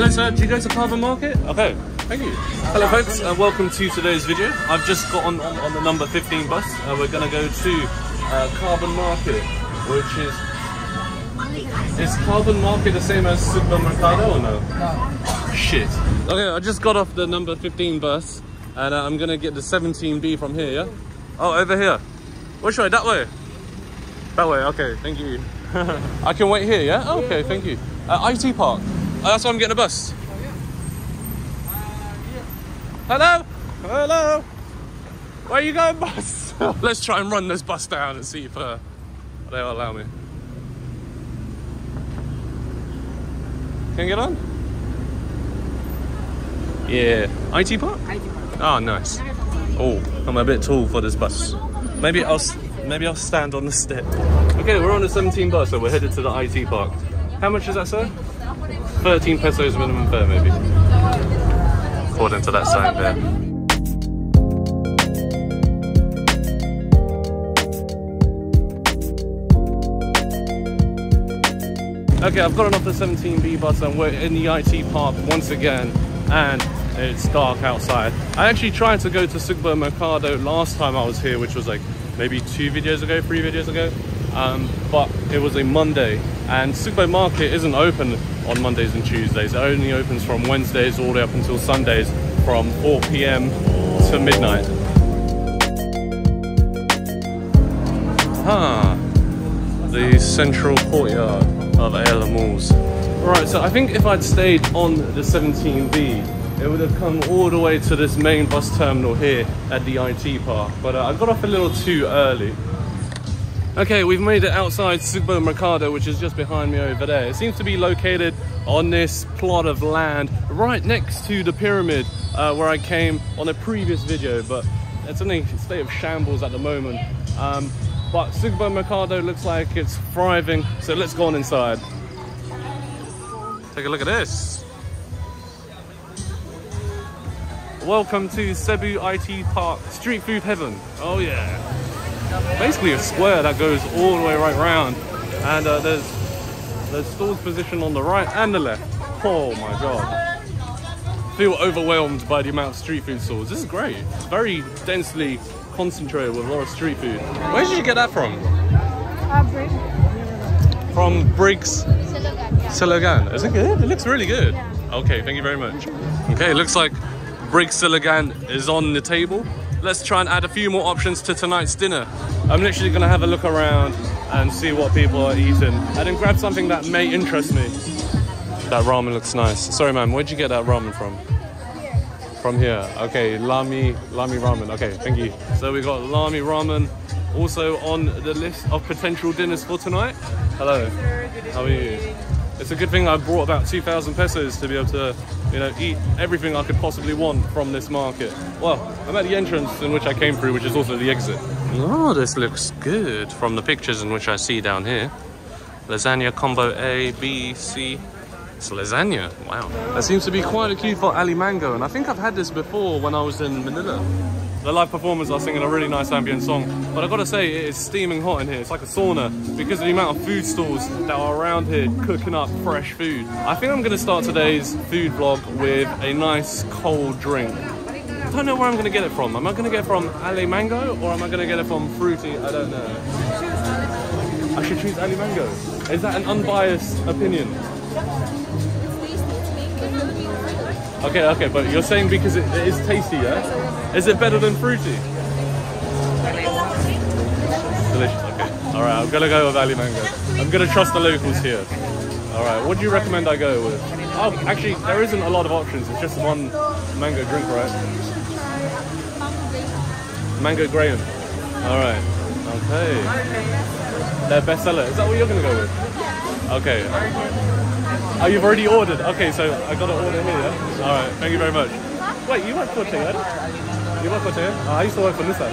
Hello sir, do you go to Carbon Market? Okay, thank you. Hello folks, and welcome to today's video. I've just got on, on, on the number 15 bus. Uh, we're gonna go to uh, Carbon Market, which is... Is Carbon Market the same as Sugbo Mercado or no? No. Shit. Okay, I just got off the number 15 bus, and uh, I'm gonna get the 17B from here, yeah? Oh, over here. Which way? That way? That way, okay, thank you. I can wait here, yeah? Okay, thank you. Uh, IT Park. Oh, that's why I'm getting a bus. Hello? Hello? Where are you going, bus? Let's try and run this bus down and see if uh, they'll allow me. Can I get on? Yeah. IT Park? Oh, nice. Oh, I'm a bit tall for this bus. Maybe I'll maybe I'll stand on the step. Okay, we're on the 17 bus, so we're headed to the IT Park. How much is that, sir? 13 pesos minimum fare, maybe. According to that sign there. Okay, I've gotten off the 17B bus and we're in the IT park once again and it's dark outside. I actually tried to go to Sugbo Mercado last time I was here, which was like maybe two videos ago, three videos ago. Um, but it was a Monday and Supermarket isn't open on Mondays and Tuesdays. It only opens from Wednesdays all the way up until Sundays from 4 p.m. to midnight. Ah, the central courtyard of Ayala Malls. Right, so I think if I'd stayed on the 17B, it would have come all the way to this main bus terminal here at the IT park. But uh, I got off a little too early. Okay, we've made it outside Sugbo Mercado, which is just behind me over there. It seems to be located on this plot of land right next to the pyramid uh, where I came on a previous video, but it's in a state of shambles at the moment. Um, but Sugbo Mercado looks like it's thriving, so let's go on inside. Take a look at this. Welcome to Cebu IT Park, street food heaven. Oh yeah basically a square that goes all the way right round. And uh, there's there's stores positioned on the right and the left. Oh my god. Feel overwhelmed by the amount of street food stores this is great. It's very densely concentrated with a lot of street food. Where did you get that from? Uh, Briggs. from Briggs. Silogan, is it good? It looks really good. Yeah. okay thank you very much. Okay it looks like Briggs Silogan is on the table let's try and add a few more options to tonight's dinner. I'm literally gonna have a look around and see what people are eating and then grab something that may interest me. That ramen looks nice. Sorry ma'am, where'd you get that ramen from? From here. Okay, Lami, Lami ramen. Okay, thank you. So we got Lami ramen also on the list of potential dinners for tonight. Hello. How are you? It's a good thing I brought about 2,000 pesos to be able to, you know, eat everything I could possibly want from this market. Well, I'm at the entrance in which I came through, which is also the exit. Oh, this looks good from the pictures in which I see down here. Lasagna combo A, B, C. It's lasagna. Wow. There seems to be quite a queue for Ali Mango, and I think I've had this before when I was in Manila. The live performers are singing a really nice ambient song, but I gotta say it is steaming hot in here. It's like a sauna because of the amount of food stalls that are around here cooking up fresh food. I think I'm gonna start today's food vlog with a nice cold drink. I don't know where I'm gonna get it from. Am I gonna get it from Ale Mango or am I gonna get it from Fruity? I don't know. I should choose Ali Mango. Is that an unbiased opinion? Okay, okay, but you're saying because it, it is tasty, yeah? Is it better than fruity? Delicious, okay. Alright, I'm gonna go with Ali Mango. I'm gonna trust the locals here. Alright, what do you recommend I go with? Oh, actually, there isn't a lot of options. It's just one mango drink, right? Mango Graham. Alright, okay. Their bestseller. Is that what you're gonna go with? Okay. Oh, you've already ordered. Okay, so I got to order here. All right, thank you very much. Wait, you work for Toyota? You work for Toyota? Oh, I used to work for Nissan.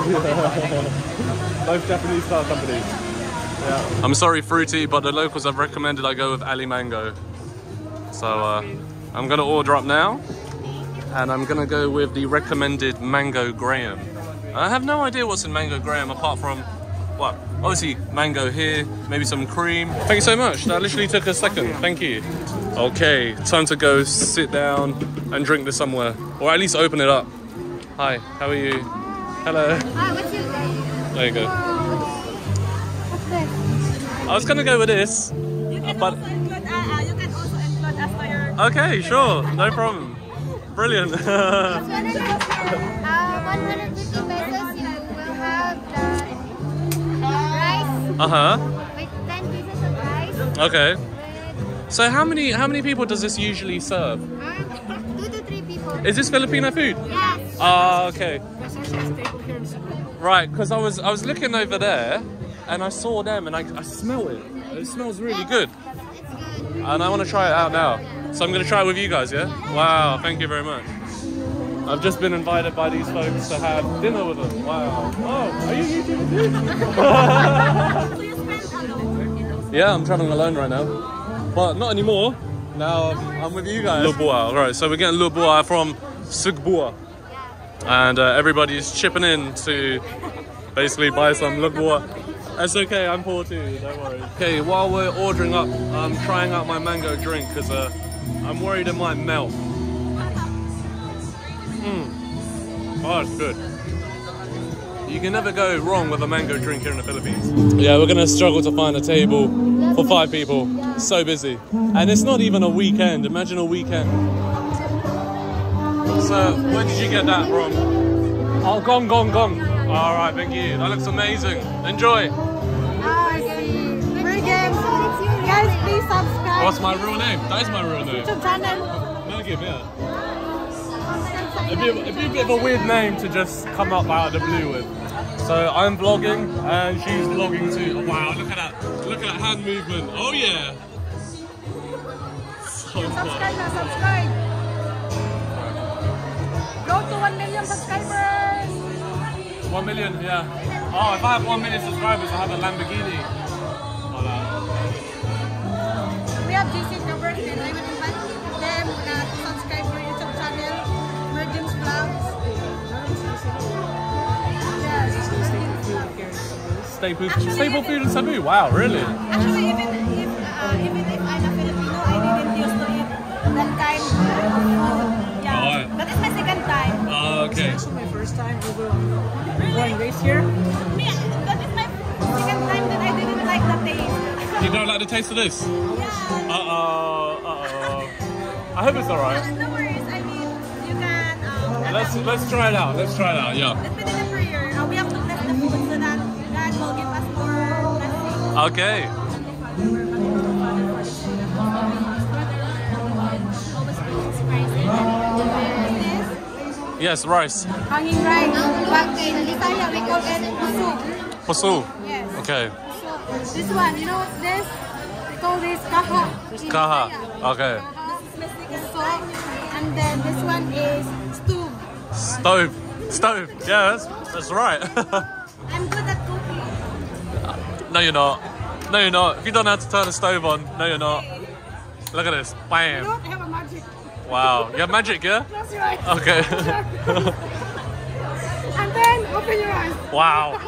Both Japanese style companies. Yeah. I'm sorry, Fruity, but the locals have recommended I go with Ali Mango. So uh, I'm gonna order up now, and I'm gonna go with the recommended Mango Graham. I have no idea what's in Mango Graham apart from Well, obviously mango here, maybe some cream. Thank you so much. That literally took a second. Thank you. Okay, time to go sit down and drink this somewhere, or at least open it up. Hi, how are you? Hello. Ah, what's your name? There you go. What's this? I was gonna go with this. You can But- also include, you can also include as to your Okay, sure, no problem. Brilliant. Uh huh. with 10 pieces of rice. Okay. With So how many how many people does this usually serve? uh, two to three people. Is this Filipino food? Yes. Ah, okay. Right, because I was I was looking over there, and I saw them, and I, I smell it. It smells really good, It's good. and I want to try it out now. So I'm gonna try it with you guys, yeah? Wow, thank you very much. I've just been invited by these folks to have dinner with them. Wow. Oh, are you YouTubing too? So you spend alone. Yeah, I'm traveling alone right now, but not anymore. Now I'm, I'm with you guys. Lubua, right? So we're getting lubua from Sugbua, and uh, everybody's chipping in to basically buy some lubua. That's okay. I'm poor too. Don't worry. Okay, while we're ordering up, I'm trying out my mango drink because uh, I'm worried it might melt. Mm. Oh, it's good. You can never go wrong with a mango drink here in the Philippines. Yeah, we're gonna struggle to find a table for five people. So busy. And it's not even a weekend. Imagine a weekend. So, where did you get that from? Oh, gong, gong, gong. All right, thank you. That looks amazing. Enjoy. Free games. Guys, please subscribe. What's my real name? That is my real name. YouTube channel. Mergim, yeah. It'd be, it'd be a bit of a weird name to just come up out of the blue with. So I'm vlogging and she's vlogging too. Oh, wow, look at that. Look at that hand movement. Oh yeah. So. Subscribe na, subscribe. Go to 1 million subscribers. One million, yeah. Oh, if I have one million subscribers, I have a Lamborghini. Oh, no. We have GC numbers Staple, Actually, staple food in Cebu. Wow, really? Actually, even if uh, even if I'm a Filipino, I didn't used to eat that of food. Yeah, Alright. that is my second time. Oh, okay. also my first time over born and raised here. Me, that is my second time that I didn't like the taste. You don't like the taste of this? yeah. Uh oh, uh oh. I hope it's alright. No worries. I mean, you can. Um, Let's let's try it out. Let's try it out. Yeah. Let's in a prayer. Uh, we have Okay. Yes, rice. Hanging rice. But in Bisaya, we call it puso. Posu. Yes. Okay. This one, you know what's this? We call this kaha. Kaha. Okay. So, and then this one is stove. Stove. Stove. Yeah, that's, that's right. I'm good at cooking. no, you're not. No, you're not. If you don't know how to turn a stove on, no, you're not. Look at this. Bam. Have a magic. Wow. You have magic, yeah? Close your eyes. Okay. and then open your eyes. wow.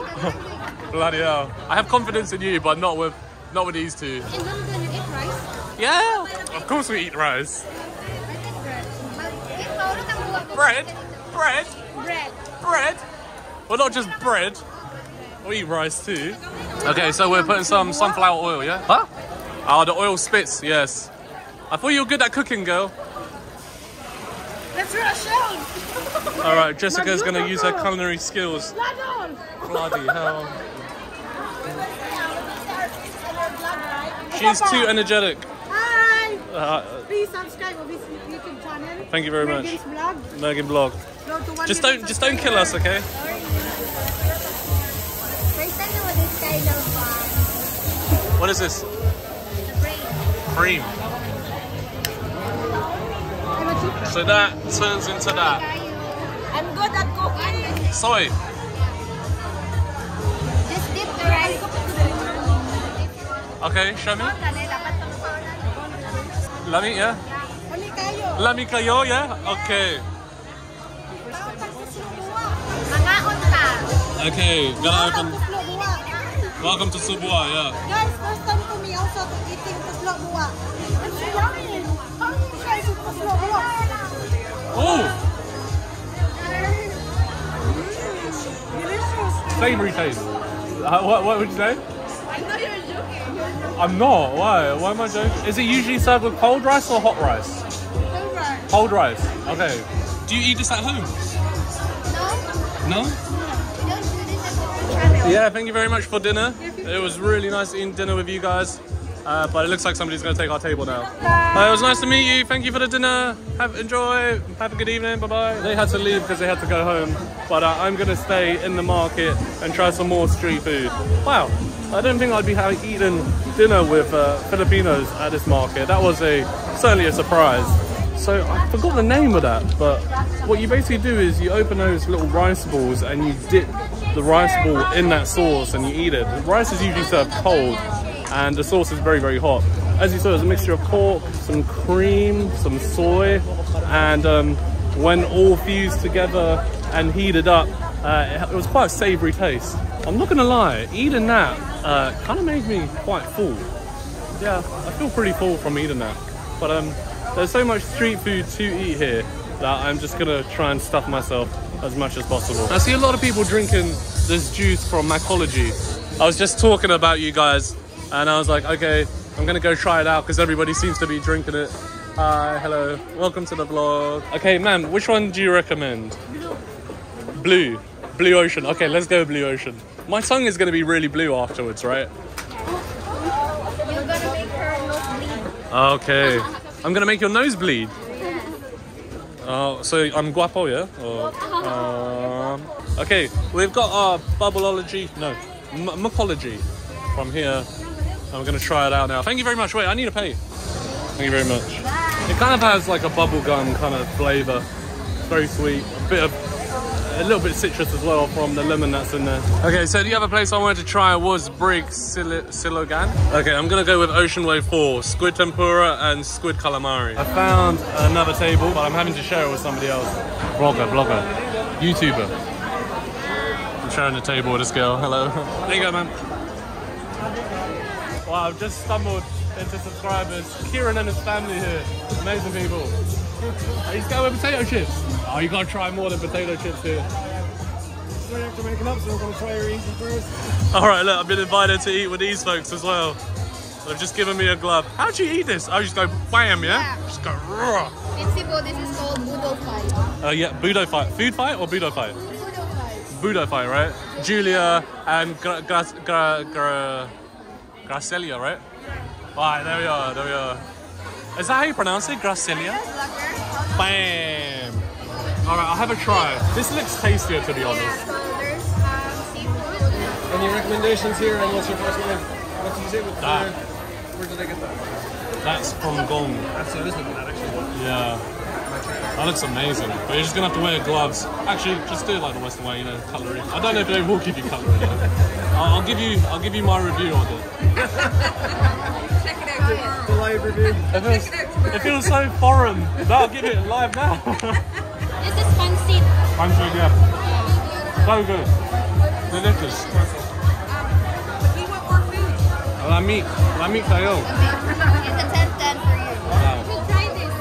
Bloody hell. I have confidence in you, but not with not with these two. In London, you eat rice? Yeah. Of course we eat rice. Bread. But if maurot ang buwan ko, Bread. Bread. Bread. bread. Well, not just bread. We eat rice too. Okay, so we're putting some sunflower oil, yeah? Huh? Oh, the oil spits, yes. I thought you were good at cooking, girl. Let's Russian. All right, Jessica's gonna use her culinary skills. Ladon. Bloody hell. She's She's too energetic. Hi. Uh, Please subscribe to this YouTube channel. Thank you very much. Megan's vlog. Megan blog. Go to one Just don't, just don't kill us, okay? First time na this kind of What is this? Cream. Chip. So that turns into that. I'm good at cooking. Soy. Just dip the rice. Okay, show me. Lami, yeah? Lami kayo, yeah? Okay. Okay, gotta open. Tuslob buwa. Welcome to Subwa, yeah. Guys, first time for me also to eating tuslob buwa. It's yummy. How do you guys eat tuslob buwa? Oh, Delicious. savory taste. Uh, what, what would you say? I know you're joking. I'm not. Why? Why am I joking? Is it usually served with cold rice or hot rice? Cold rice. Cold rice. Okay. Do you eat this at home? No, No? we Yeah, thank you very much for dinner. It was really nice eating dinner with you guys. Uh, but it looks like somebody's going to take our table now. Uh, it was nice to meet you. Thank you for the dinner. Have enjoy. Have a good evening. Bye bye. They had to leave because they had to go home. But uh, I'm going to stay in the market and try some more street food. Wow. I don't think I'd be having eaten dinner with uh, Filipinos at this market. That was a certainly a surprise. So I forgot the name of that, but what you basically do is you open those little rice balls and you dip the rice ball in that sauce and you eat it. The rice is usually served cold and the sauce is very, very hot. As you saw, it's a mixture of pork, some cream, some soy, and um, when all fused together and heated up, uh, it was quite a savoury taste. I'm not gonna lie, eating that uh, kind of made me quite full. Yeah, I feel pretty full from eating that. But um, there's so much street food to eat here that I'm just gonna try and stuff myself as much as possible. I see a lot of people drinking this juice from Macology. I was just talking about you guys, and I was like, okay, I'm gonna go try it out because everybody seems to be drinking it. Hi, hello, welcome to the vlog. Okay, ma'am, which one do you recommend? Blue. Blue Ocean. Okay, let's go Blue Ocean. My tongue is gonna be really blue afterwards, right? You're gonna make her nosebleed. Okay. I'm gonna make your nose bleed. Oh, so I'm guapo, yeah? Or, um, okay, we've got our bubbleology, no, m- mycology from here. I'm gonna try it out now. Thank you very much. Wait, I need to pay. Thank you very much. It kind of has like a bubblegum kind of flavor. Very sweet. A bit of, a little bit citrus as well from the lemon that's in there. Okay, so the other place I wanted to try was Brig Sil- Silogan. Okay, I'm gonna go with Ocean Wave 4, squid tempura and squid calamari. I found another table, but I'm having to share it with somebody else. Blogger, blogger, YouTuber. I'm sharing the table with this girl. Hello. There you go, man. Wow, I've just stumbled into subscribers. Kieran and his family here. Amazing people. He's going with potato chips. Oh, you gotta try more than potato chips here. Right after making up, so we're gonna try your eating first. All right, look, I've been invited to eat with these folks as well. They've just given me a glove. How'd you eat this? I just go bam, yeah? Yeah. Just go raw. In Cebu, this is called Budo fight. Uh, yeah, Budo fight. Food fight or Budo fight? Budo fight. Budo fight, right? Julia and Gra- Gra- Gra- Gra- Gracelia, right? Alright, there we are, there we are. Is that how you pronounce it? Gracelia? Lucker. Bam! Alright, I'll have a try. This looks tastier to be Yeah, honest. so there's um, seafood. Any recommendations here? And what's your first one? What did you say with That. uh, Where did I get that? That's from Gong. That's uh, this looking at actually. Yeah. That looks amazing. But you're just gonna have to wear gloves. Actually, just do it like the Western way, you know, cutlery. I don't know if they will give you cutlery. though. I'll, I'll give you, I'll give you my review on it. Check it out tomorrow. The live review. It feels, it feels so foreign. I'll give it live now. This is pancit. I'm so yeah. So good. Delicious. We want more food. La meat, la meat tayo. It's a 10-10 for you. Wow. You try this.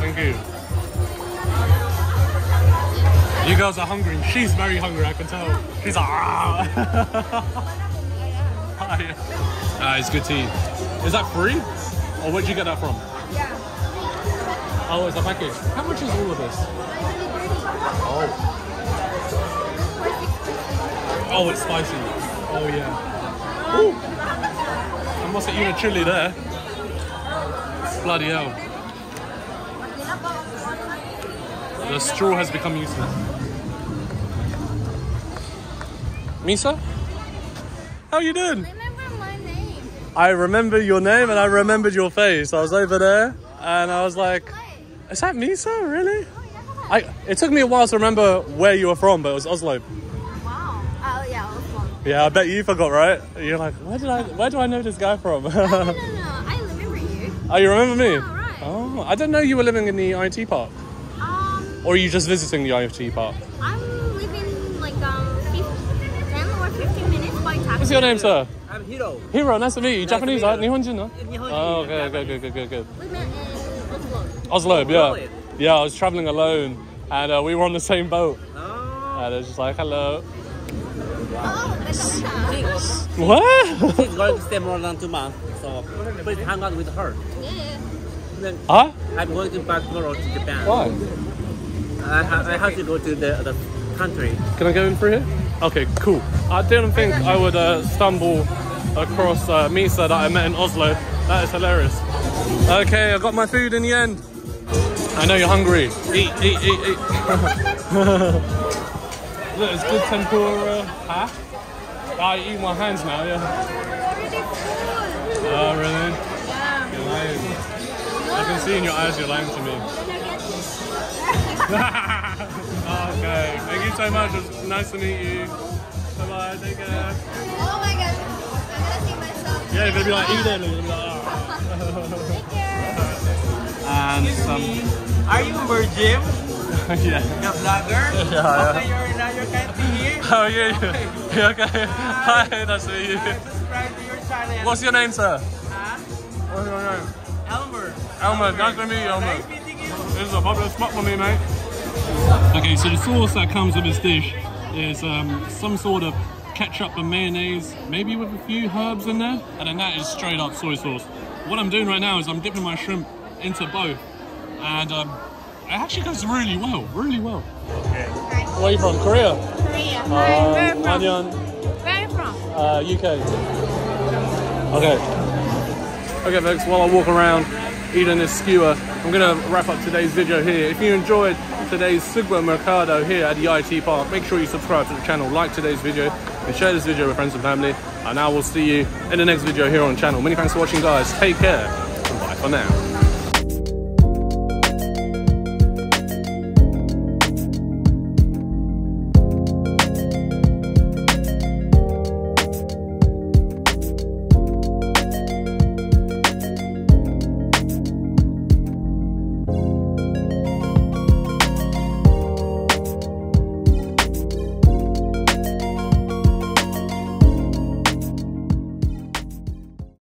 Thank you. You girls are hungry. She's very hungry, I can tell. She's like, ah. Hi. Ah, it's good tea. Is that free? Or where'd you get that from? Yeah. Oh, it's a package. How much is all of this? Oh. Oh, it's spicy. Oh, yeah. Ooh. I must have eaten a chili there. Bloody hell. The straw has become useless. Misa? How you doing? Remember my name. I remember your name and I remembered your face. I was over there and I was like, is that Misa? Really? Oh, yeah. I, it took me a while to remember where you were from, but it was Oslo. Wow. Oh, yeah, Oslo. Yeah, I bet you forgot, right? You're like, where did I, where do I know this guy from? No, no, no. I remember you. oh, you remember me? Yeah, right. Oh, I didn't know you were living in the IT park. Um, Or are you just visiting the IT park? I'm living like um 10 or 15 minutes by taxi. What's your name, sir? I'm Hiro. Hiro, nice to meet you. Nice Japanese, meet right? you. Nihonjin, no? Nihonjin, Oh, okay, okay, good, good, good, good. We met in Oslo. Oslo, yeah. Really? Yeah, I was traveling alone and uh, we were on the same boat. Oh. And it was just like, hello. Oh, that's Oslo. What? She's going to stay more than two months, so please hang out with her. Yeah. Then huh? I'm going to back tomorrow to Japan. Why? I, ha- I have to go to the, the country. Can I go in through here? Okay, cool. I didn't think I would uh, stumble across uh, Misa that I met in Oslo. That is hilarious. Okay, I got my food in the end. I know you're hungry. Eat, eat, eat, eat. Look, it's good tempura. Huh? I eat my hands now, yeah. Oh, really? You're lying. I can see in your eyes you're lying to me. okay, thank you so much. It's nice to meet you. Bye bye, take care. Oh my god. Yeah, you're gonna be like, eat it. and you're gonna like, "Ah." And some, Are you Virgin? yeah. The vlogger? yeah. Okay, you're now your country here. How are you? You okay? Hi, nice to meet you. Subscribe to your channel. What's your name, sir? Huh? What's your name? Elmer. Elmer, nice to meet you, Elmer. Nice meeting you. This is a popular spot for me, mate. Okay, so the sauce that comes with this dish is um, some sort of ketchup and mayonnaise, maybe with a few herbs in there, and then that is straight up soy sauce. What I'm doing right now is I'm dipping my shrimp into both, and um, it actually goes really well, really well. Where are you from? Korea? Korea. Uh, Where from? Anyeon, Where are you from? uh, UK. Okay. Okay, folks, while I walk around eating this skewer, I'm going to wrap up today's video here. If you enjoyed today's Sugbo Mercado here at the IT Park, make sure you subscribe to the channel, like today's video, and share this video with friends and family. And I will see you in the next video here on channel. Many thanks for watching, guys. Take care, bye for now.